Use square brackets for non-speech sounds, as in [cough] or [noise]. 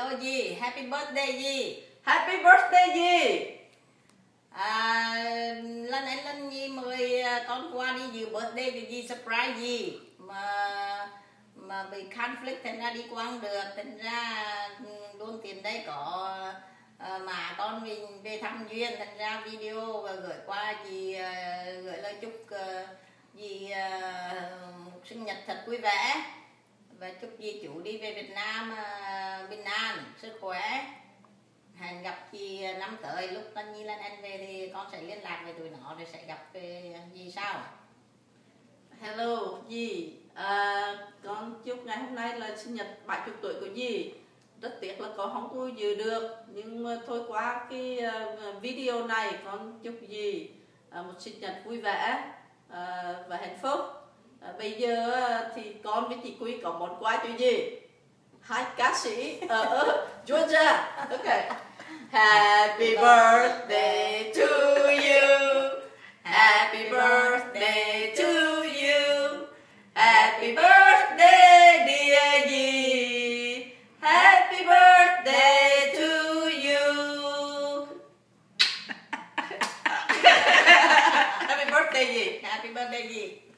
hello gì happy birthday gì Happy birthday gì à, lần ấy lần gì mời à, con qua đi dự birthday thì gì surprise gì mà mà bị conflict thành ra đi qua không được thành ra ừ, luôn tiền đây có à, mà con mình về thăm duyên thành ra video và gửi qua gì à, gửi lời chúc gì sinh nhật thật vui vẻ và chúc dì chủ đi về Việt Nam à, bình an sức khỏe. Hẹn gặp chị ờ, năm tới. Lúc con nhi lên anh về thì con sẽ liên lạc với tụi nó rồi sẽ gặp ờ, về gì sao Hello dì. À, Con chúc ngày hôm nay là sinh nhật 70 tuổi của dì. Rất tiếc là con không có dự được. Nhưng mà thôi qua cái video này con chúc dì một sinh nhật vui vẻ và hạnh phúc. Bây giờ uh, thì con với chị Quý có món quà cho dì Hai ca sĩ ở Georgia. Ok. Happy birthday to you. Happy birthday to you. Happy birthday dear Yi. Happy birthday to you. [laughs] Happy birthday Yi. Happy birthday gì